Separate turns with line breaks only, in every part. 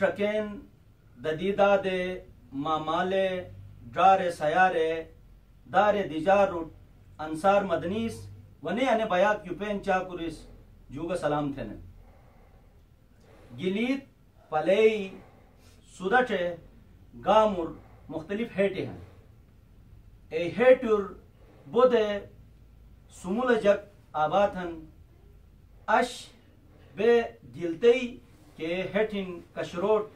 ٹرکین ددیدہ دے مامالے ڈار سیارے دار دیجار انصار مدنیس ونے انے بیا کیوپین چاکوریس، جوگا سلام تھنے گلیت، پلیئی، سودٹے گامر مختلف ہیٹے ہیں۔ اے ہیٹر بودے سمول جک آباتن اش، بے به دیلتی که هتین کشروت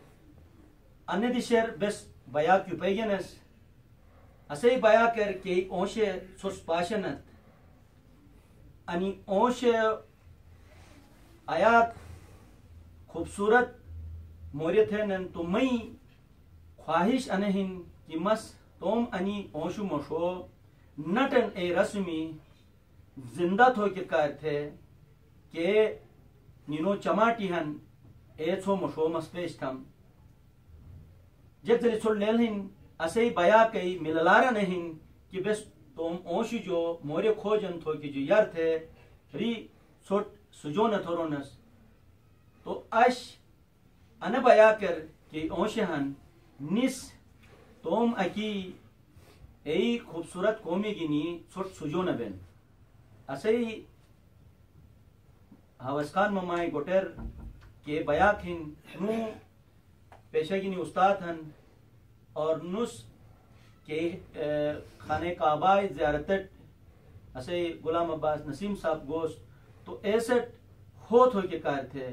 انه دیشر بس بیا کیو پیگنس اسی بیا کر که اونشه سوس پاشنت انی اونشه آیات خوبصورت موریت ہے نن تو مئی خواہش انہن کی مس توم انی اونشو مشو نٹن اے رسمی زندہ تھو کے کار تھے کہ نینو چماٹی ہن۔ ایچو مشو مس پیش تھم جب دلی سول لیل ہن اسے بیا کئی مللارا نہیں کہ بس توم اونشی جو مورے کھوجن تھو کی جو یار تھے ری سوٹ سجو نہ تھورونس تو اش انا بیا کر کہ اونشی ہن نس توم اکی ای خوبصورت قومی گینی سوٹ سجو نہ بین اسے ہاوسکان ممائی گوٹر کے بیا کھن نو پیشہ گینی استاد ہن اور نس کے خانہ کعبہ زیارتٹ اسے غلام عباس نسیم صاحب گوشت تو ایسٹ ہوت ہو کے کار تھے۔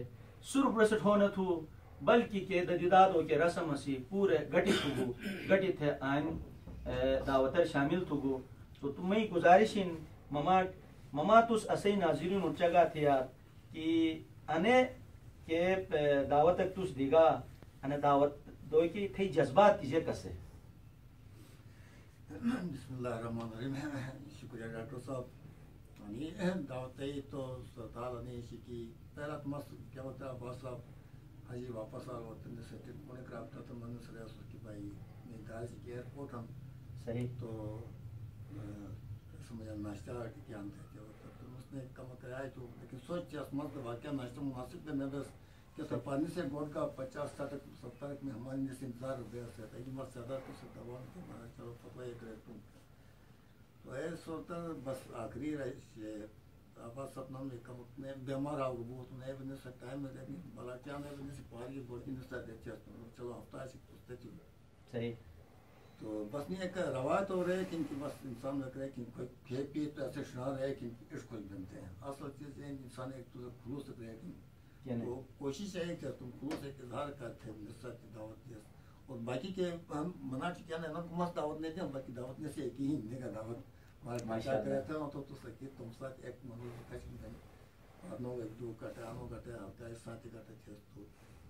سر پرسٹ ہونا تھو، بلکہ کے ددیداد ہو کے رسم اسی پورے گٹی تھو گٹی تھے آئین دعوتر شامل تھو گو۔ تو تمہیں گزارشین مما مما تس اسی ناظرین اچگا تھے یار کہ انے کے دعوت تک تس دیگا انے دعوت دو کی تھی جذبات تیجے کسے
بسم اللہ الرحمن الرحیم۔ شکریہ ڈاکٹر صاحب۔ انی دعوت ای تو سرطال انی شکی پہلا تمس کیا ہوتا ہے عباس صاحب حجی واپس آل وطن سے تک کونے کرابتا تو من سے ریاس کی بھائی میں دال سے ایئرپورٹ ہم۔ کم کرایا تو لیکن سوچ چاہا سمجھ واقعہ ناشتہ مناسب میں بس کہ سر پانی سے گوڑ کا پچاس ساٹھ ستر میں ہماری جیسے انتظار ہو گیا سے ایک بار زیادہ تو سے دوان کے مارا چلو پتہ ایک رہے تم تو اے سوتا بس آخری رہی آباد سب نام ایک کم اپنے بیمار آو گو بہت نہیں بنے سے ٹائم میں لیکن بلا کیا نہیں بنے سے پاری گوڑ کی نستا دے چاہتا چلو ہفتہ سے پوچھتے چلو
صحیح
تو بس نہیں ایک روایت ہو رہے کہ ان کی بس انسان لگ رہا ہے کہ کوئی پی تو ایسے شنار ہے کہ عشق کو بنتے ہیں۔ اصل چیز ہے انسان ایک تو خلوص رکھ رہے کہ
یعنی
تو کوشش ہے کہ تم خلوص ایک اظہار کرتے ہیں نصرت کی دعوت دیا اور باقی کے ہم منا کیا نا مست دعوت نہیں دیں باقی دعوت میں سے ایک ہی نہیں کا دعوت ہمارے
اللہ۔
کرتے ہیں۔ تو تو سکی تم ساتھ ایک منور کش میں۔ آنو ایک دو کٹے آنو کٹے ہلکا اس ساتھی کٹے چھس تو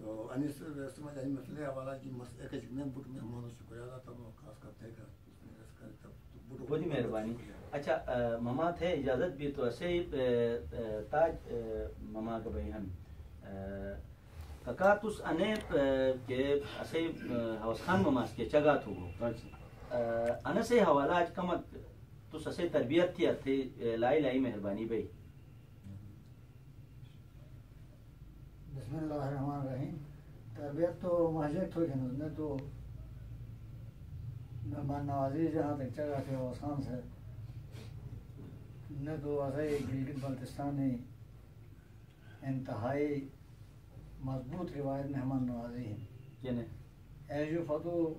تو انیس رسم یعنی مسئلہ والا جی مسئلہ کے جتنے بٹ مہمانوں شکریہ ادا تھا وہ خاص کرتے ہیں کہ
بہت ہی مہربانی۔ اچھا مما تھے اجازت بھی تو ایسے ہی تاج مما کا بہن ککا تس انے کے اسے حوث خان مماس کے چگا تھو انے سے حوالہ آج کمت تس اسے تربیت تھی، لائی لائی مہربانی بھئی
بسم اللہ الرحمن الرحیم۔ تربیت تو مسجد تو جن نے تو مہمان نوازی جہاں تک جگہ تھے آسان سے۔ نے تو ایسے ہی گلگت بلتستانی انتہائی مضبوط روایت مہمان نوازی ہیں۔
یعنی؟
ایجو فتو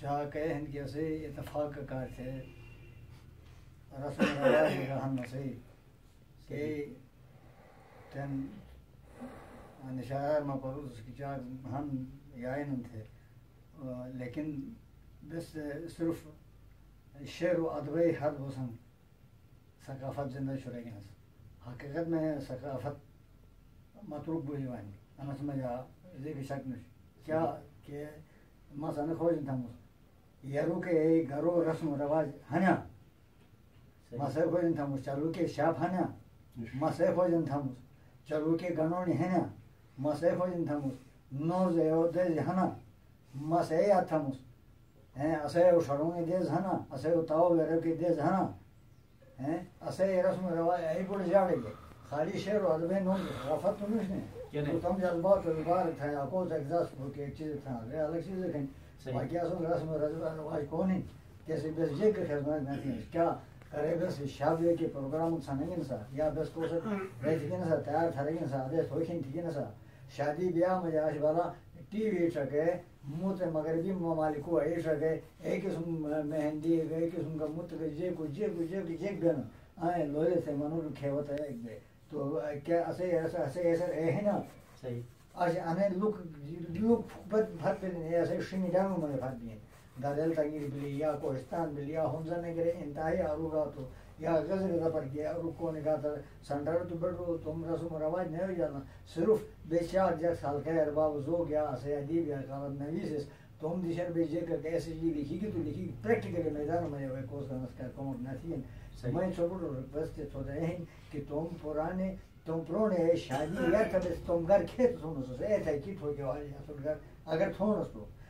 جہاں کہے ہیں کہ ایسے اتفاق کا کار تھے۔ رسم رواج رہن نسی کہ ما پروز کی جا ہم یائن تھے۔ لیکن بس صرف شعر و ادبی حد بسن ثقافت زندہ شرے گی حقیقت میں ثقافت مطلوب بولی وانی انا سمجھا ذکر شک نش کیا کہ مثلا خوش تھامس یارو کے گھرو رسم و رواج ہنیا۔ مسے خوش تھامس چلو کے شاپ ہنیا مسے خوش تھامس چلو کے گنونی ہنیا مسے خوش تھامس نوز او دز ہنا مسے یا تھامس ہیں اسے او شرون دز ہنا اسے او تاو ورو کے دز ہنا۔ ہیں اسے رسم و رواج ای بڑ جاڑے خالی شعر و ادب نو رفت تو نہیں؟
یعنی
تو تم جذبات و ہے کو تگزاس کو کہ ایک چیز تھا۔ یہ الگ چیز ہے. باقی اصل رسم و رواج کون ہے کیسے بس یہ کہ خدمت نہ تھی۔ کیا شادی کے پروگرام سنگین سا یا بس کو سے بیٹھین سا تیار تھرین سا دے سوچین تھین سا شادی بیاہ میں جاش والا ٹی وی چکے موت مغربی ممالک کو اے چکے ایک قسم مہندی ایک قسم کا مت کے جے کو جے کو جے کو جے گن آئے لوہے سے منو کھیوت ہے ایک دے۔ تو کیا ایسے ایسے ایسے ایسے اے ہے نا؟
صحیح۔
آج انے لوک لوک بد بھت نہیں ایسے شنی ڈانو میں بھت بھی دادل تگیر بلی یا کوہستان بلی یا حمزہ نگرے انتہائی آروگا تو۔ یا غزر زبر کیا رکو نگاہ تر سنڈر تو بڑھو تم رسم و رواج نہیں ہو جانا۔ صرف بے چار جگ سال کے ارباب زو گیا اسے ادیب یا کامت نویس تم دیشن بے جے کر کے ایسے جی لکھی کی تو لکھی پریکٹیکل میدان میں ہوئے کوس کا نسکا کمک نہ تھی۔ میں چھوٹو ریکویسٹ تو رہے ہیں کہ تم پرانے تم پرونے شادی یا کبھی تم گھر کھیت سنو سو تھا کی تو جو ہے اصل گھر۔ اگر تھون تو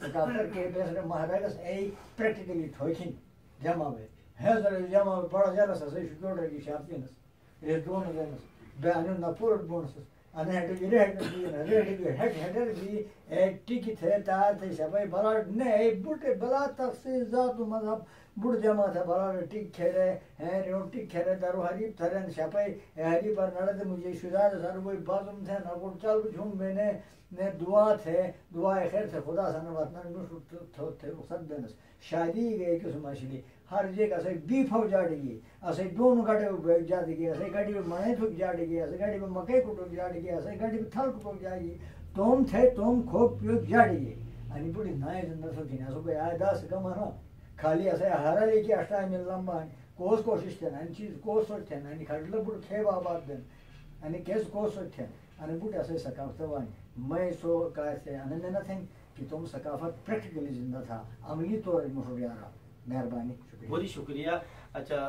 ڈاکٹر کے بیس مہاراجس ای پریکٹیکلی ٹھوکھن جمع بے ہے زر جمع بڑا جرس اس سے شکر کی شاپینس یہ دون دینس بیان نہ پور بونس انا ہٹ یہ ہٹ دی نہ ریڈ دی ہٹ ہٹ دی ایک ٹکی تھے تا تے سبے بڑا نے بوٹے بلا تخصیص ذات مذہب بڑ جمع تھا بڑا ٹک کھرے ہیں ریو ٹک کھرے درو ہری تھرن شپے ہری پر نڑد مجھے شجاع سر وہ بازم تھے نہ کو چل جھوم میں نے نے دعا تھے دعا خیر سے خدا سن وطن نو تھو تھے ہر جیک اسے بی فو جاڑ گئی اسے دون گھڑے گڑے جاڑ گئی اسے گھڑی پہ مانے تھک جاڑ گئی اسے گھڑی پہ مکے کو کٹو جاڑ گئی اسے گھڑی پہ تھل کو کٹو جاڑ گئی توم تھے توم کھوک پیو جاڑ گئی انی پوڑی نائے زندہ سو کھینا سو بھئی آئے دا داس کمانا خالی اسے ہارا لے کے اشتاہ میں لمبا کوس کوشش تھے انی چیز کوس سوچ تھے انی کھڑ لے کھے باب آت دن۔ انی کیس کوس سوچ تھے۔ انی بڑی اسے سکافت وانی میں سو کائے تھے انی میں نہ تھیں کہ تم ثقافت پریکٹیکلی زندہ
تھا۔ عملی طور مفروض آ رہا مہربانی بہت شکریہ اچھا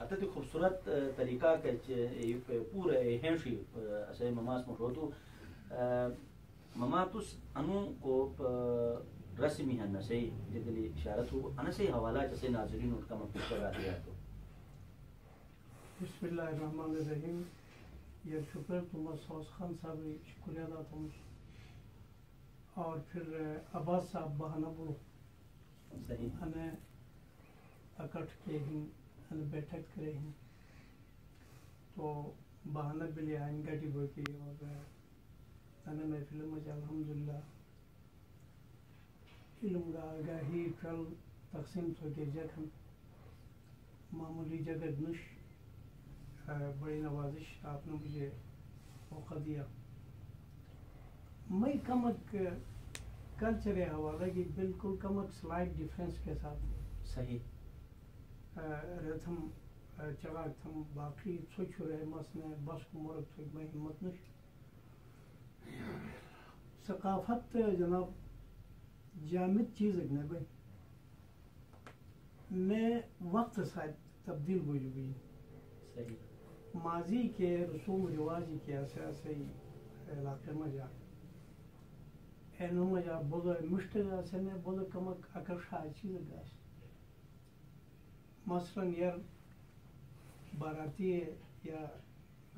اتت خوبصورت طریقہ کے پورے ہینشی اسے مماس مشروطو مماتس انو کو رسمی ہے نسے جدلی اشارت ہو انسے حوالہ جسے ناظرین اٹھ کا مفہوم کرا دیا تو
بسم اللہ الرحمن الرحیم. یہ شکر تمہ سوس خان صاحب شکریہ ادا تم اور پھر عباس صاحب بہانہ بولو.
صحیح.
ہمیں اکٹھ کے ہیں یعنی بیٹھک کرے ہیں۔ تو بہانہ بھی لے آئیں گاڑی جی بو کی اور انا محفل مجھے الحمدللہ۔ علم گا آگاہی ٹرل تقسیم تو کے جگہ معمولی جگہ نش بڑی نوازش آپ نے مجھے موقع دیا۔ میں کمک کلچر حوالہ کی بالکل کمک سلائٹ ڈیفرنس کے ساتھ۔
صحیح۔
رتھم چلاک تھم باقی ژھوٚچ رہے مسنے بس کو مرگ تھوک میں ہمت نش ثقافت جناب جامد چیز اگنے بھائی میں وقت ساتھ تبدیل ہو گئی
صحیح
ماضی کے رسوم رواج کے اساسی علاقے میں جا اینو میں جا بولو مشتر سنے بولو کمک اکر شاہ چیز گاس مثلا یار باراتی یا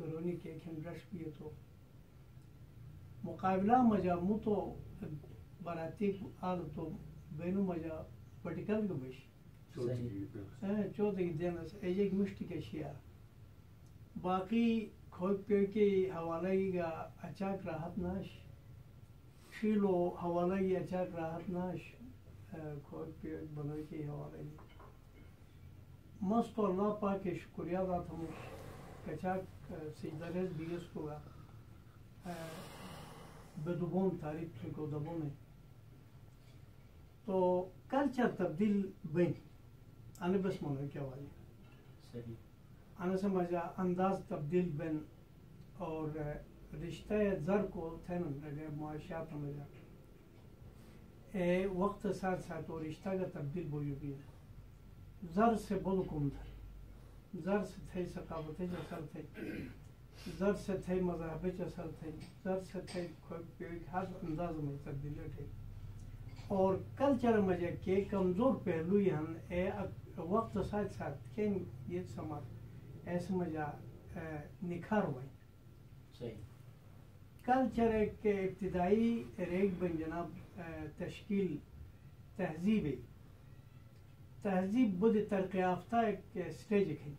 گرونی کے کھن رش بھی تو مقابلہ مجا مو تو باراتی آل تو بینو مجا پٹیکل گو بش چودہ دن ایجک مشتی کے شیعہ۔ باقی کھوک پیو کے حوالہ گا اچاک راحت ناش۔ شیلو حوالہ گی اچاک راحت ناش۔ کھوک پیو بنوئی کے حوالہ گی مست اللہ پاک کے شکریہ دا تھا کچاک سجدہ ریز بیس کو گا بدبون تاریخ کو دبون ہے تو کلچر تبدیل بین آنے بس منو کیا والی
صحیح
آنے سے مجھا انداز تبدیل بین اور رشتہ زر کو تھینن لگے معاشیات میں جا اے وقت ساتھ ساتھ اور رشتہ کا تبدیل بوئی بھی زر سے کم تھا زر سے تھے ثقافت اثر تھے زر سے تھے مذہب اثر تھے زر سے تھے ہر انداز میں تبدیلی تھے اور کلچر مجھے کے کمزور پہلو ہن اے وقت ساتھ ساتھ کین یہ سمر ایسے مجھا نکھار ہوئی
صحیح
کلچر ایک ابتدائی ریگ بن جناب تشکیل تہذیب تہذیب بدھ ترقی یافتہ ایک سٹیج ہے۔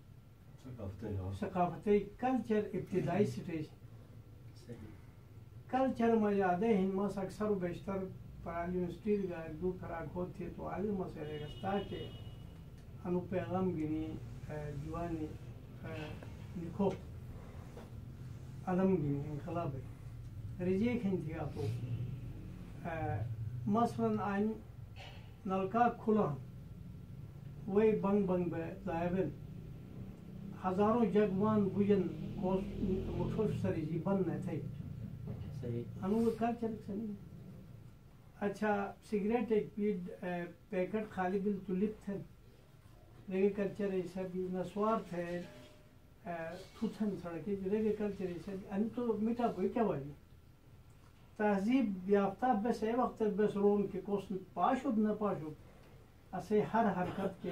ثقافتی کلچر ابتدائی سٹیج
صحیح
کلچر میں یادیں ہیں مس اکثر و بیشتر پرال یونیورسٹی کا دو فراغ ہوتی ہے تو عالم مسئلہ رستا کے انو پیغام گنی جوانی لکھو علم گنی انقلاب رجیے کھن تھیا تو مثلا آئین نلکا کھلا وہی بنگ بنگ بے زائبن۔ ہزاروں جگوان بجن کوس مٹھوش سری جی بن نہ تھے۔
صحیح۔
انو کلچر سنی اچھا سگریٹ ایک پیڈ پیکٹ خالی بل تلپ تھے۔ ریگے کلچر ایسا بھی نسوار تھے۔ تھوتھن سڑکے ریگے کلچر ایسا بھی۔ ان تو میٹھا کوئی کیا والی تہذیب یافتہ بس اے وقت بس رون کے کوس پاشد نہ پاشد اسے ہر حرکت کے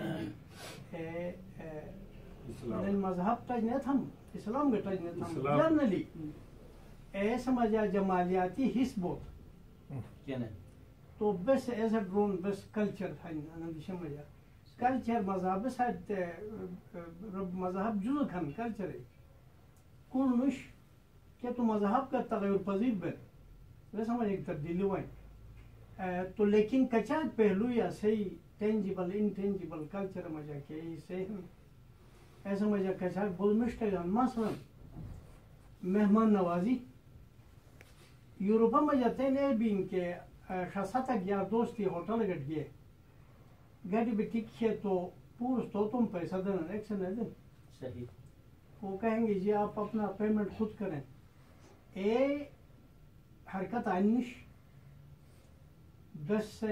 مذہب تج نہ تھم اسلام کے تج نہ تھم جنرلی اے سمجھا جمالیاتی
کیا نا
تو بس ایز اے ڈرون بس کلچر تھن انا سمجھا کلچر مذہب سات مذہب جزء کھن کلچر کل مش کہ تو مذہب کا تغیر پذیر بن۔ وہ سمجھ ایک تبدیلی ہوئی تو لیکن کچا پہلو یا صحیح ٹینجیبل انٹینجیبل کلچر مجھا کہ صحیح ایسا مجھا کچا بول مشتگان مثلا مہمان نوازی یوروپا میں جاتے نے بین کے شاساتا گیا دوستی ہوٹل گٹ گئے گاڑی بھی ٹک ہے تو پورس تو تم پیسہ دینا ایک سے نہیں دیں
صحیح
وہ کہیں گے جی آپ اپنا پیمنٹ خود کریں اے حرکت آنش بس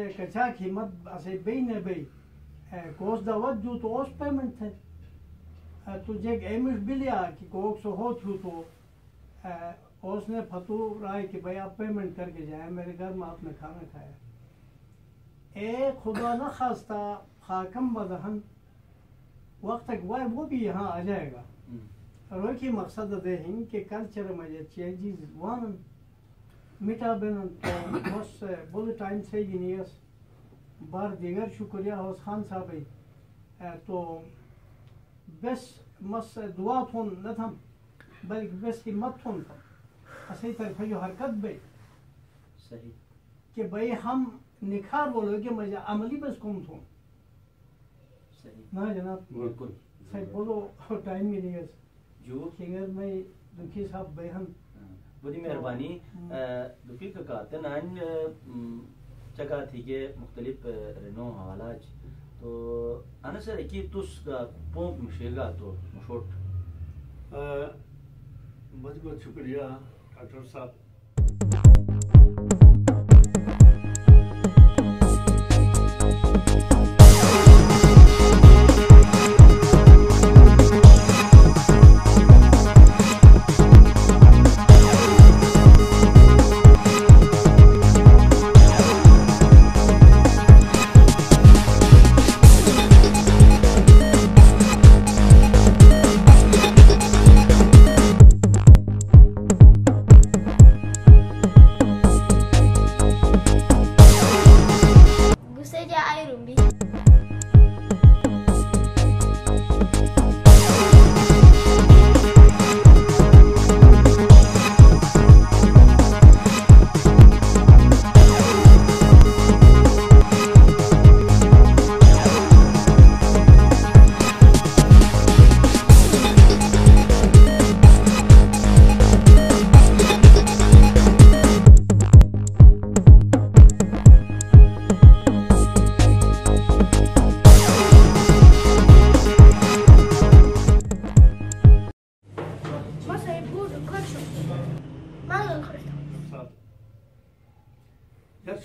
قیمت اسے بی نے بی کوس دعوت جو تو اس پیمنٹ تھے تجھے ایک ایمش بلیا کہ کوک سو ہو تھو تو اس نے فتو رائے کہ بھائی آپ پیمنٹ کر کے جائیں میرے گھر میں آپ نے کھانا کھایا. اے خدا نہ خواستہ خاکم بدہن. وقت تک وہ وہ بھی یہاں آ جائے گا. روی کی مقصد دے ہیں کہ کلچر میں چینجز وانن. مٹا ٹائم سے جنیس بار دیگر شکریہ ہوس خان صاحب تو بس مس دعا تھون نہ تھم بلکہ بس ہمت تھون تھم اسی طرف جو حرکت بے
صحیح
کہ بھائی ہم نکھار بولو کہ مجھے عملی بس کم تھون
صحیح
نہ جناب
بالکل
صحیح بولو ٹائم بھی نہیں ہے
جو
اگر میں دکھی صاحب بیہن
بڑی مہربانی دکی کا کہتے نان چکا تھی کہ مختلف رنو حوالہ تو انا سر کی تس کا پونک مشیگا تو مشوٹ
بہت بہت شکریہ ڈاکٹر صاحب۔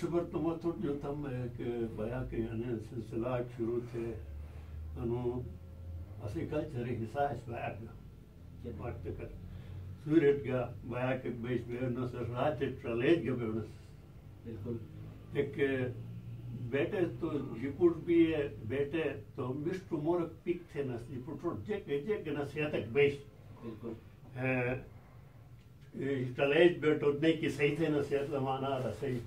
تو وہ تو جو تم ایک بیا کے یعنی سلسلہ شروع تھے انو اسی کلچر حصہ اس بیا کا کہ وقت کر سورت گا بیا کے بیس بیونس رات ٹرلیج گا بیونس
بالکل۔
ایک بیٹے تو جپوٹ بھی ہے بیٹے تو مشٹ مورک پک تھے نس جپوٹ جے کے جے کے نصیحت بیس
بالکل۔
ٹلیج بیٹو نے کی صحیح تھے نصیحت لمانا رسائی۔
صحیح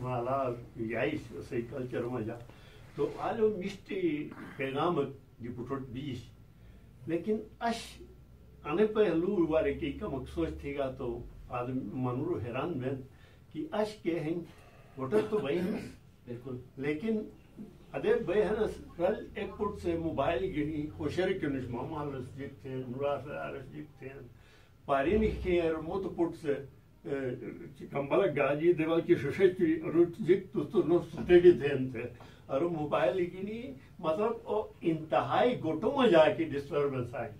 مالا یائش صحیح کلچر مجا تو آلو مشتی پیغام دی پٹوٹ بیش لیکن اش انے پہ لور وارے کی کمک سوچ تھی گا تو آدم منورو حیران بین کہ اش کے ہیں وٹر تو بھائی ہیں
بالکل
لیکن ادے بھائی ہیں رل ایک پٹ سے موبائل گنی خوشر کنش ماما رس جک تھے نورا جک تھے پاری نکھے اور موت پٹ سے تھے۔ انتے اور موبائل گنی مطلب انتہائی گوٹوں میں جا کے ڈسٹربنس آئی۔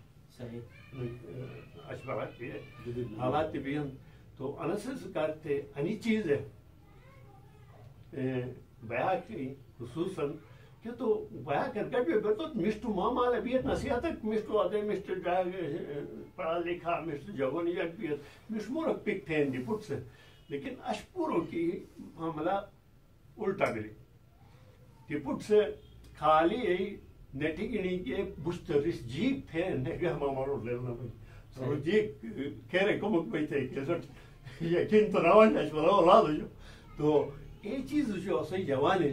اشبارات بھی ہے حالات بھی ہیں۔ تو انسس کرتے انی چیز ہے۔ بیاہ کی خصوصاً کہ تو بیاہ کر کر بھی تو مشتو ماما لے بھی نصیحت ہے مشتو آدھے مشتو جاگ پڑھا لکھا مشتو جگونی جاگ بھی مشتو مورک پک تھے سے۔ لیکن اشپوروں کی معاملہ الٹا ملی کہ پٹ سے خالی یہی نیٹی گنی کے بشت رس جیب تھے نگہ مامارو لینا بھی تو جیب کہرے کمک بھی تھے، کہ سٹ، یقین تو روان ہے بلا اولاد جو تو یہ چیز جو صحیح جوان ہے۔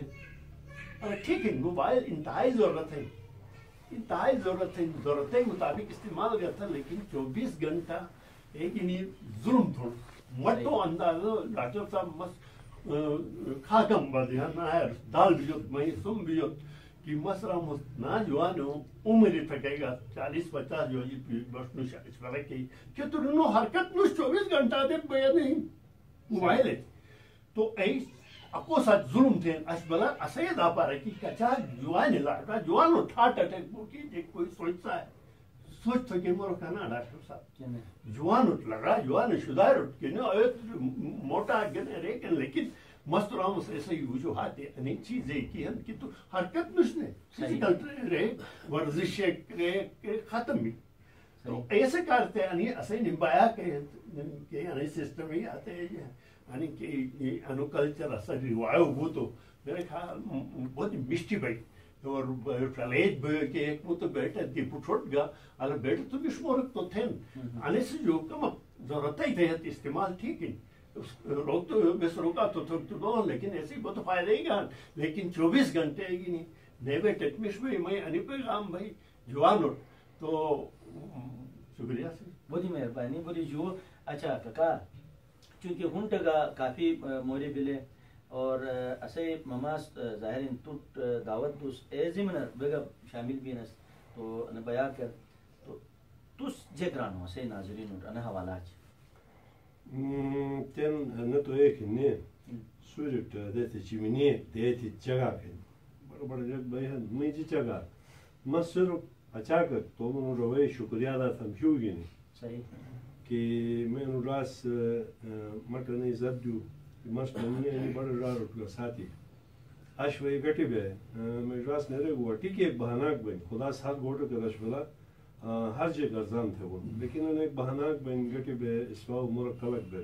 ٹھیک ہے موبائل انتہائی ضرورت ہے۔ انتہائی ضرورت ہے ضرورت مطابق استعمال کرتا لیکن چوبیس گھنٹہ ایک انہیں ظلم تھوڑ مٹو انداز ڈاکٹر صاحب مس کھاکم بدیا نہ ہے۔ دال بھی جوت میں سم بھی جوت کہ مسرا مس نہ جوان ہو عمر تھکے گا۔ چالیس پچاس جو جی بس نو شاید بڑا کی کہ تو نو حرکت نو چوبیس گھنٹہ دے بیا نہیں؟ موبایل تو ای اکو سات ظلم تھے اس بلا اسے دا پا رہی کہ کچا جوان لا جوان ٹھاٹ اٹیک کو کی جے کوئی سوچتا ہے۔ سوچ تو کہ مر کنا ڈاکٹر صاحب۔ جوان اٹھ لگا جوان شدار اٹھ کے نا موٹا گنے لیکن لیکن مست رام سے ایسے ہی وجوہات ہیں انہیں چیزیں کی ہم کہ تو حرکت نشنے فزیکل رہے ورزش رہے ختم بھی تو ایسے کرتے ہیں انہیں اسے نبایا کہ انہیں سسٹم ہی آتے ہیں لیکن فائدہ ہی گا لیکن چوبیس گھنٹے گی نہیں انہی پیغام بھائی جوان تو شکریہ
چونکہ ہنٹ گا کافی موری بلے اور اسے مماس ظاہرین توٹ دعوت دوس ایزی منر بگا شامل بین اس تو انہ بیا کر تو توس جے
گرانو اسے ناظرین اٹھ انہ حوالا چھ۔ تین انہ تو ایک انہ سوریٹ دیتی چیمینی دیتی چگا کھن بڑا بڑا جگ بھائی ہن مجھے چگا۔ مصر اچاکت تو من روی شکریہ دا تھم شو گینی
صحیح۔
que meni ras mata ne zabdu mas tamne ni bada rar utla sati ashwe gati be me ras ne re huwa tik ek bahanak ben khuda sat goto kadash bala har je garzan the wo lekin ne bahanak ben gati be iswa umur kalak be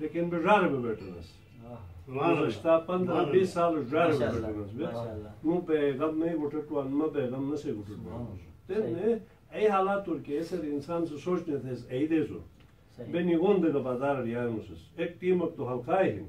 Det
kan bli rarbeverdunas. Ah, Stapan da bir sağlık rarbeverdunas. Bu peygamber ne vurttu anma peygamber nasıl vurttu? Değil mi? Ey hala Türkiye eser insan su
soç
netes eydezu. Ben yigondega da badar yanusuz. Ek timak to halkayhin.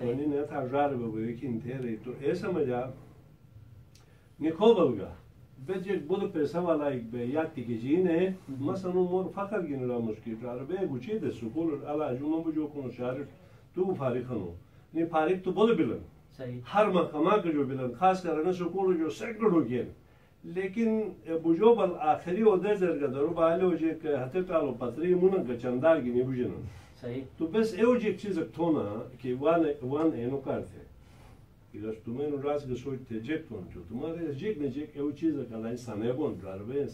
ونی نه تا جار به vaccine تیری تو ایسا مجا نیکوبلگا budget بود پیسا والا ایک به یاد کی جینه مثلا مور فقر گین را مشکل جار به گوچی ده سکول الا جمع بجو کنو شهر تو فارغ کنو نی فارغ تو بود بلن
صحیح
ہر مقامہ کے جو بلن خاص کر نہ سکول جو سیکڑوں گین لیکن بجو بل آخری او ده
صحیح
تو بس é o objetivo que tona que one one é no carte e das tu menos ras que sou te jet ton tu tu mas é jet ne jet é o objetivo que lá em sana é bom dar vez.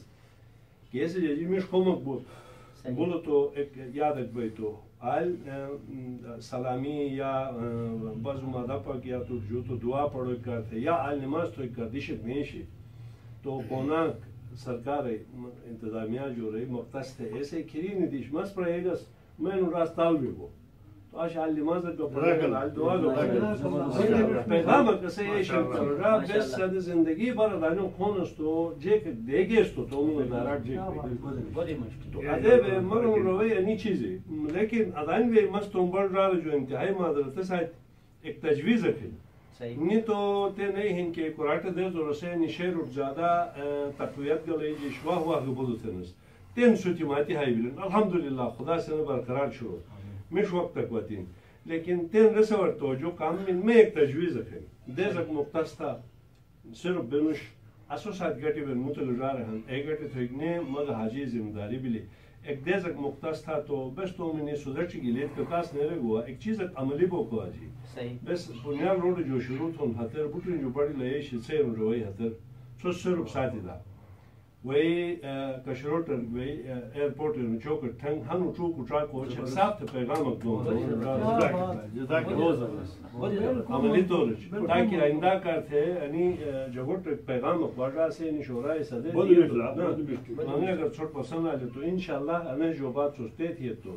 Que esse é de meus como
bu
bolo to yadak beito al salami ya bazumada pa ya tu juto dua paro karte ya al namaz to kardish meshi تو قوناک سرکار انتظامیه جوړي مختص ته ایسه کړی نه دیش مس پرېګس من راستاو بو باش على اللي مازك بقول على الدواء پیغامك سه ايش را بس سد زندگی بر
دانو کنستو
جک دگستو تو مو نارک جک تو اده به من روی یعنی چیزی لیکن ادان وی مستون بر را جو
انتهای
مدرسه سایت ایک تجویز کړي نی تو ته نه هین کې کوراټه د زورسه نشیر ورځاده تقویت غلې شوا هوا غبودو تنست تین سوتی ماتی ہائی بلن الحمدللہ خدا سنے برقرار شروع مش وقت تک واتین لیکن تین رسور توجہ کام من. میں ایک تجویز رکھیں دیزک مختص تھا صرف بنوش اسو سات گٹی بن متل جا رہن ایک گٹی تو ایک نے مگ حاجی ذمہ داری بلی ایک دیزک مختص تھا تو بس تو میں نے سدرچ کی لیت کا کاس نہیں رہا ایک چیز ایک عملی بو کو
آجی
بس پنیام روڈ جو شروع تھون ہتر بٹن جو پڑی لیے شیسے روئی ہتر سو صرف ساتھی دا. وی چوک چوک کو پیغام دو
جزاک
عملی طور تاکہ آئندہ تھے جگوٹ پیغام سے اگر چھوٹ پسند آ تو انشاءاللہ ہمیں جو بات سوچتے تھے تو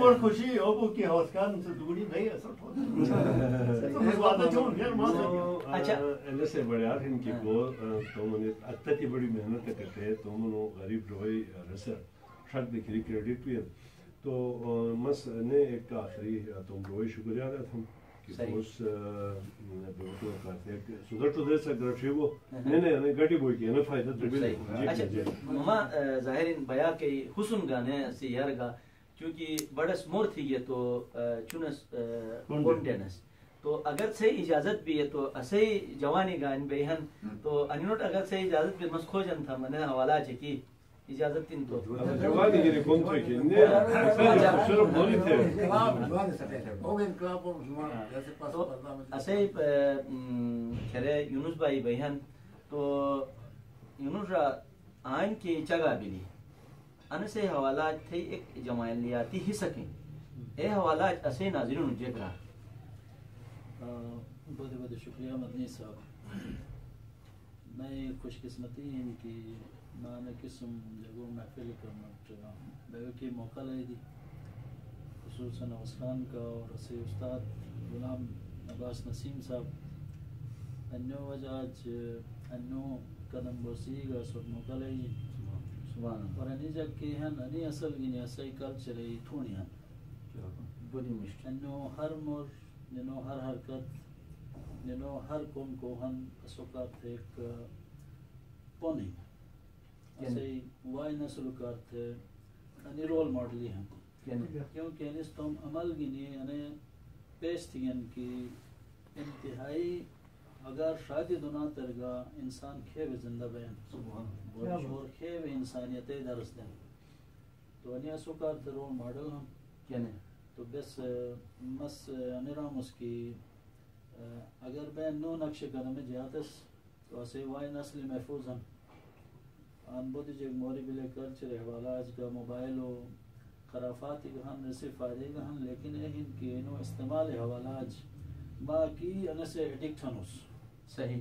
اور خوشی ابو کی حوصلہ
سے
دوری نہیں اچھا۔ سے بڑیار ہن کی کو تمن اتتی بڑی محنت کرتے تمن غریب روئی رسر شک دکھ
کریڈٹ تو مس نے ایک آخری تم روئی شکریہ ادا تھا۔ Because سدھر تو دے سکتا ہے وہ
نہیں
نہیں نہیں گھٹی بوئی کی نہیں فائدہ تو بھی اچھا مما ظاہر ان بیا کے حسن گانے سے یار گا کیونکہ بڑا سمور تھی یہ تو چونس کونٹینس
تو اگر سے اجازت بھی ہے تو اسے جوانی گان بہن
تو انیوٹ اگر سے اجازت بھی مسکھو جن تھا منہ حوالہ چکی
İcazet
din kontrol
polite. Kere Yunus Bey beyhan to Yunus ra جگہ بلی ان سے حوالہ تھے ایک جمالیاتی ہی سکیں اے حوالہ بہت بہت شکریہ مدنی صاحب
میں خوش قسمتی ہیں کہ میں نے قسم جگہ محفل کرنا چلا کی موقع لے دی۔ خصوصاً خان کا اور اسے استاد غلام عباس نسیم صاحب۔ انو وجہ آج انو قدم بوسی گا سب موقع لے
دی۔
پر انی جگ کی ہن انی اصل گنی اسی کل چلی تھونی ہن
بڑی مشکل۔
انو ہر مور جنو ہر حرکت جنو ہر قوم کو ہن اسوقات ایک پونی وائی نسل کرت انی رول ماڈل ہیں
یعنی
کیونکہ انس تم عمل گنی یعنی پیش تھین کی انتہائی اگر شادی دنا ترگا انسان کھیو زندہ بین اور کھیو انسانیت درس دیں تو انیا سوکار رول ماڈل ہم۔
یعنی؟
تو بس مس نرامس کی اگر بے نو نقش قدم جہاتس تو اسے وائی نسل محفوظ ہم۔ آن بود جو موری بلے کلچر حوالہ آج کا موبائل ہو خرافات کا ہم رسی فائدے کا ہم لیکن اہن کی انو استعمال ما کی انسے ایڈکٹ ہنوس
صحیح۔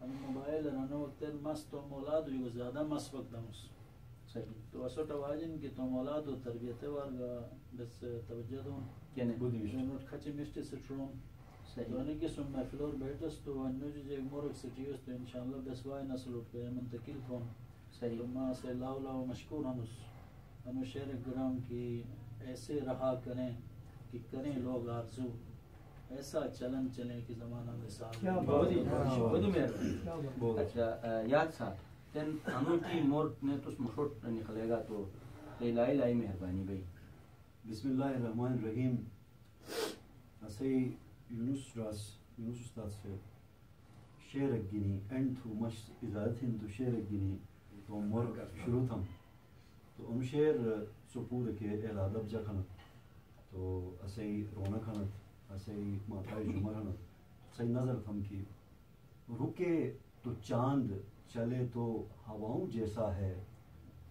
ان موبائل انو وقت مست تو مولاد ہوئی زیادہ مس وقت دمس
صحیح۔
تو اسو تواجن کی تو مولاد و تربیت وارگا بس توجہ دون۔
یعنی
نوٹ خچی مشتی سٹرون تو
صحیح۔
انہیں کی سن محفلور بیٹس تو انو جو جو مورک سٹیوس تو انشاءاللہ بس وائی نسل اٹھ گئے منتقل کون۔
صحیح
ماں سے لاو مشکور ہنوس انو شیر گرام کی ایسے رہا کریں کہ کریں لوگ آرزو۔ ایسا چلن چلیں کہ زمانہ مثال
کیا
دے۔
بہت ہی
بات
بہت ہی مہربانی
کیا بات
اچھا یاد سا تین ہموں کی مور نے تو مشوٹ نکلے گا تو لائی لائی مہربانی بھائی۔
بسم الله الرحمن الرحیم۔ اسی یونس راس یونس استاد سے شعر گنی اینڈ تھو مش اجازت ہند تو شعر گنی۔ تو مر شروع تھم تو ام شعر سپور کے اعلادب جا کھنت تو اسی رونا کھنت اسی ماتھائی جمعہ کھنت سی نظر تھم کی۔ رکے تو چاند چلے تو ہواؤں جیسا ہے۔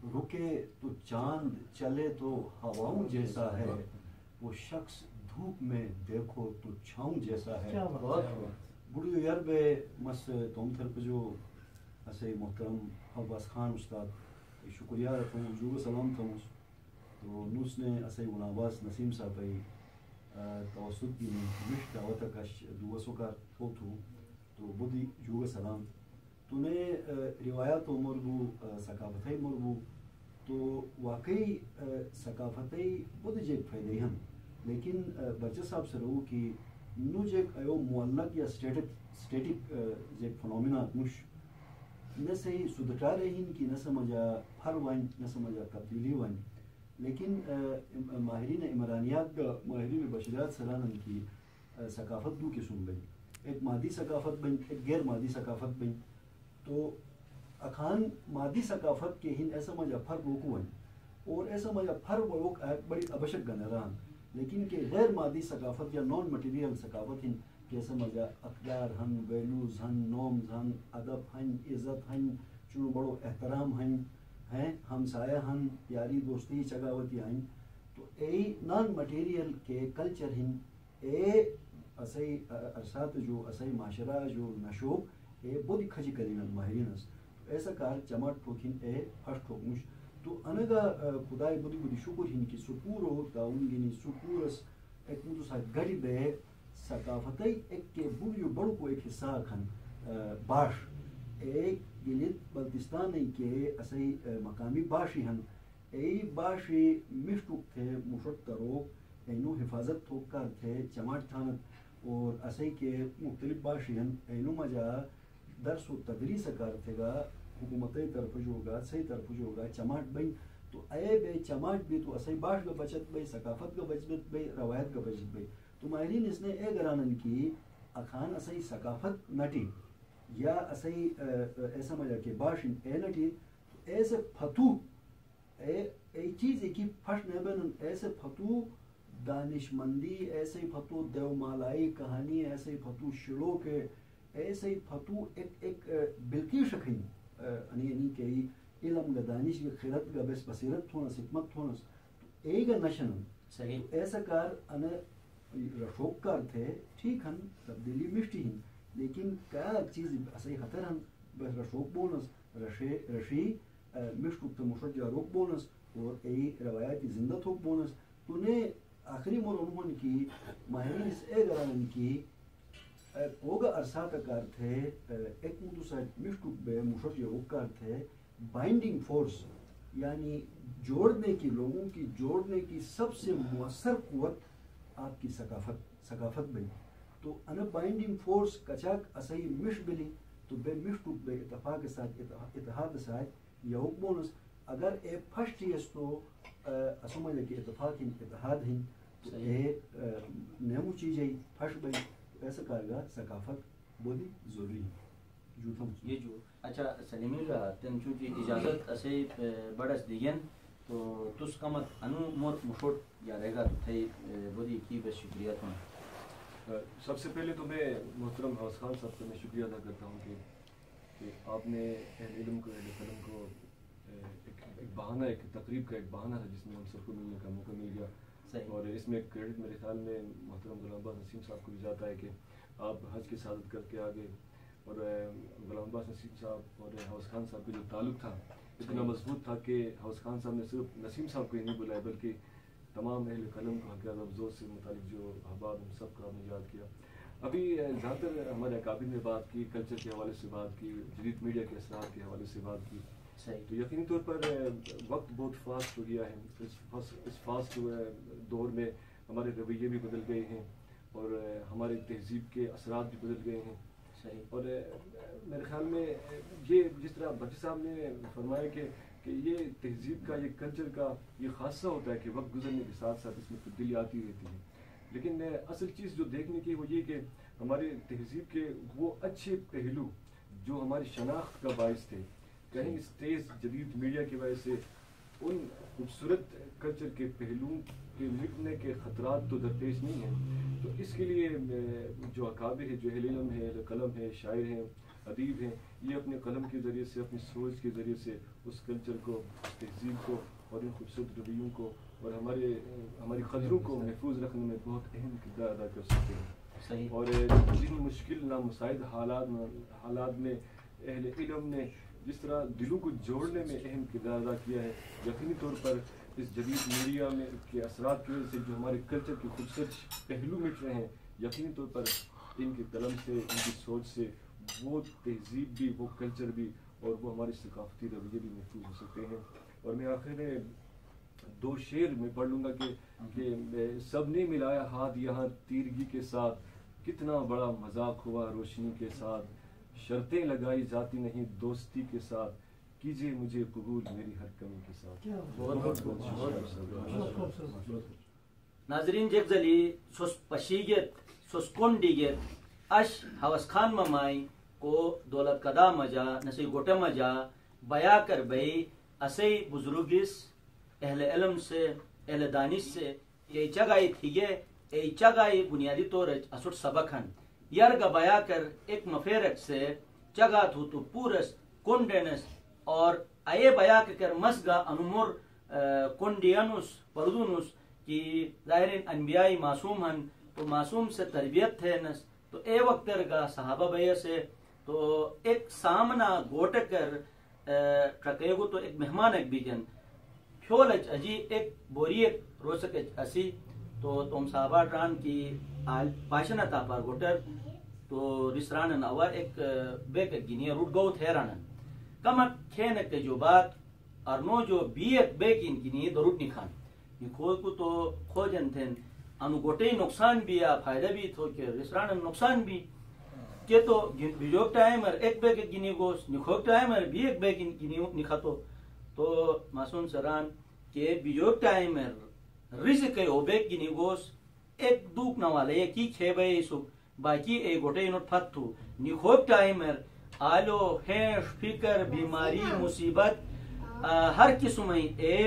رکے تو چاند چلے تو ہواؤں جیسا ہے۔ وہ شخص دھوپ میں دیکھو تو چھاؤں جیسا ہے۔ بڑیو یار بے مس توم تھر جو اسے محترم عباس خان استاد، شکریہ رکھوں جو سلام تھا تو نوس نے اسے گناباس نسیم صاحب توسط کی مش دعوت کش دوسو کا تو تو تو بدی جو سلام۔ تو نے روایات و مربو ثقافتی مربو تو واقعی ثقافتی بود جیک فائدے ہم۔ لیکن بچہ صاحب سے رہو کہ نو جیک ایو معلق یا سٹیٹک سٹیٹک جیک فنومینا مش نہ صحیح سدٹا رہی کہ نہ سمجھا پھر وائن، نہ سمجھا تبدیلی وائن۔ لیکن ماہرین عمرانیات کا، ماہرین بشریات سلانن کی ثقافت دو قسم بن ایک مادی ثقافت بن ایک غیر مادی ثقافت بن تو اخان مادی ثقافت کے ہن ایسا مجھا پھر روکو ون اور ایسا مجھا پھر روک بڑی ابشک گنران لیکن کہ غیر مادی ثقافت یا نان مٹیریل ثقافت ہن کہ ایسا اقدار ہن ویلوز ہن، نومز ہن، ادب ہن، عزت ہن، چنو بڑو احترام ہن، ہیں، ہمسایہ ہن یاری دوستی چگاوتی ہن، تو اے نان مٹیریل کے کلچر ہن، اے اسی ارسات جو اسی معاشرہ جو نشو، اے بودی کھجی کرین کدین ماہرینس ایسا کار چمٹ ٹھوکین اے ہش ٹھوکمش تو انگا خدای بودی بودی شکر ہن کی سپورو داون گینی سپورس ایک مدو سا گڑی بے ثقافتی ایک کے بویو بڑو کو ایک حصہ کھن باش۔ ایک گلیت بلتستان کے اسی مقامی باشی ہن۔ ای باشی مشتوک تھے، مشت تروک، اینو حفاظت تھوک کر تھے چماٹ تھانت۔ اور اسی کے مختلف باشی ہن، اینو مجا درس و تدریس کر تھے گا حکومتی طرف جو ہوگا صحیح طرف جو ہوگا چماٹ بھئی تو اے بے چماٹ بھی تو اسی باش کا بچت بھئی ثقافت کا بچت بھئی روایت کا بچت بھئی تو ماہرین اس نے اے گرانن کی اخان اسی ثقافت نٹی یا اسی ایسا مجھا کہ باش اے نٹی ایسے پھتو اے اے چیز ایک پھش نیبن ایسے پھتو دانش مندی ایسے پھتو دیو مالائی کہانی ایسے پھتو شلو کے ایسے پھتو ایک ایک بلکی شکھیں انی انی کہ علم گا دانش گا خیرت گا بس بصیرت تھونس حکمت تھونس تو اے گا نشن
صحیح۔
ایسا کار انا رشوک کار تھے ٹھیک ہن تبدیلی مشتی ہن لیکن کیا چیز اسی خطر ہن بس رشوک بونس، رشی رشی مشکوک تو مشجع روک بونس اور ای روایتی زندہ تھوک بونس۔ تو نے آخری مر انہوں کی ماہرین اس اے گرانن کی اوگا عرصہ کار تھے ایک مدو سائٹ مشکوک بے مشجع روک کار تھے بائنڈنگ فورس یعنی جوڑنے کی، لوگوں کی جوڑنے کی سب سے مؤثر قوت آپ کی ثقافت ثقافت بنی۔ تو ان بائنڈنگ فورس کچاک اسائی مش بلی تو بے مش کو بے اتفاق ساتھ اتحاد ساتھ یا بونس اگر اے پھشتی اس تو اسمجھ کہ اتفاق ہن اتحاد ہن تو اے نیمو چیزیں پھش بئی ایسا کارگا ثقافت بودی ضروری جو تھا۔
یہ جو۔ اچھا سلیمی کا تن چونکہ اجازت اسے بڑس دیگن تو تس کمت انو مور مشوٹ یا رہے گا تو تھے بودی کی بس شکریہ تو
سب سے پہلے تو میں محترم حوث خان صاحب کا میں شکریہ ادا کرتا ہوں کہ کہ آپ نے اہل علم کو اہل قلم کو ایک بہانہ ایک تقریب کا ایک بہانہ ہے جس میں ہم سب کو ملنے کا موقع مل گیا۔ اور اس میں کریڈٹ میرے خیال میں محترم غلام عباس نسیم صاحب کو بھی جاتا ہے کہ آپ حج کی سعادت کر کے آگے اور غلام عباس نسیم صاحب اور حوث خان صاحب کا جو تعلق تھا اتنا مضبوط تھا کہ حوث خان صاحب نے صرف نسیم صاحب کو ہی نہیں بلایا بلکہ تمام اہل قلم کو حقیقت افزور سے متعلق جو احباب ان سب کا آپ نے یاد کیا۔ ابھی جہاں تک ہمارے اکابر نے بات کی کلچر کے حوالے سے بات کی جدید میڈیا کے اثرات کے حوالے سے بات کی۔ تو یقینی طور پر وقت بہت فاسٹ ہو گیا ہے۔ اس فاسٹ دور میں ہمارے رویے بھی بدل گئے ہیں اور ہمارے تہذیب کے اثرات بھی بدل گئے ہیں۔ اور میرے خیال میں یہ جس طرح بچے صاحب نے فرمایا کہ کہ یہ تہذیب کا، یہ کلچر کا یہ خاصہ ہوتا ہے کہ وقت گزرنے کے ساتھ ساتھ اس میں تبدیلی آتی رہتی ہے۔ لیکن اصل چیز جو دیکھنے کی وہ یہ کہ ہمارے تہذیب کے وہ اچھے پہلو جو ہماری شناخت کا باعث تھے، کہیں اس تیز جدید میڈیا کی وجہ سے ان خوبصورت کلچر کے پہلوؤں کے مٹنے کے خطرات تو درپیش نہیں ہیں۔ تو اس کے لیے جو اکابر ہے جو اہل علم ہے قلم ہے شاعر ہیں ادیب ہیں یہ اپنے قلم کے ذریعے سے اپنی سوچ کے ذریعے سے اس کلچر کو اس تہذیب کو اور ان خوبصورت رویوں کو اور ہمارے ہماری قدروں کو محفوظ رکھنے میں بہت اہم کردار ادا کر سکتے ہیں۔ اور جن مشکل نامسائد حالات حالات میں اہل علم نے جس طرح دلوں کو جوڑنے میں اہم کردار ادا کیا ہے یقینی طور پر اس جدید میڈیا میں کے اثرات کی وجہ سے جو ہمارے کلچر کے خوبصورت پہلو مٹ رہے ہیں یقینی طور پر ان کے قلم سے ان کی سوچ سے وہ تہذیب بھی وہ کلچر بھی اور وہ ہماری ثقافتی رویے بھی محفوظ ہو سکتے ہیں۔ اور میں آخر میں دو شعر میں پڑھ لوں گا کہ کہ سب نے ملایا ہاتھ یہاں تیرگی کے ساتھ۔ کتنا بڑا مذاق ہوا روشنی کے ساتھ۔ شرطیں لگائی جاتی نہیں دوستی کے ساتھ۔ کیجیے مجھے قبول میری ہر کمی کے ساتھ۔
ناظرین جیک زلی سوس پشیگت سوس کنڈیگت اش حوث خان ممائی کو دولت کدا مجا نسی گوٹا مجا، بیا کر بئی اسی بزرگس اہل علم سے، اہل دانش سے یہ چگائی تھیگے، ای چگائی بنیادی طور اسٹ سبق ہن۔ یرگ بیا کر ایک مفیرک سے چگا تھو تو پورس کنڈنس اور اے بیا کر مسگا انمر کنڈینس، پردونس، کی ظاہرین انبیائی معصوم ہن، تو معصوم سے تربیت تھے نس تو اے وقت رگا صحابہ بھیا سے تو ایک سامنا گوٹک کر ٹرکے گو تو ایک مہمان ایک بیجن۔ پھولچ اجی، ایک بوری، ایک روسک اسی۔ تو تم صحابہ ٹران کی آل پاشنا تا پر گوٹر تو رسران نوا ایک بیک گینی روٹ گو تھیران کما کھین کے جو بات ارنو جو بی ایک بیک ان گینی دروٹ نکھان۔ یہ کھول کو تو کھوجن تھن انو گوٹے نقصان بھی یا فائدہ بھی تو کہ رسران نقصان بھی کہ تو بیجوک ٹائمر ایک بیک گینی گوس نکھوک ٹائمر بھی ایک بیک گینی نکھاتو تو معصوم سران کہ بیجوک ٹائمر رزق او بیک گینی گوس ایک دوک نوالا یہ کی کھے بے سو باقی اے گوٹے نوٹ پھتو نکھوک ٹائمر آلو ہیش فکر بیماری مصیبت ہر قسم اے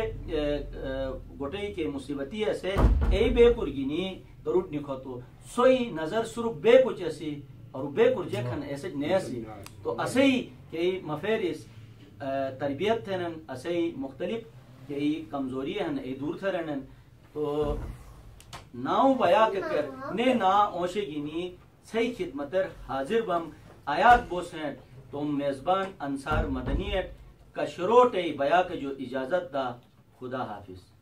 گوٹے کے مصیبتی ایسے، اے بے پر گینی دروٹ نکھوتو سوئی نظر صرف بے کچھ ایسی، اور بے کچھ جیکھن ایسے نیسی۔ تو اسے ہی کہ مفیرس تربیت تھنن اسے ہی مختلف کہ کمزوری ہیں اے دور تھرنن تو ناو بیا کے کر، نے نا اوشے گینی صحیح خدمتر حاضر بم، آیات بوس ہیں تم میزبان انصار مدنیت کا شروع بیا کے جو اجازت دا خدا حافظ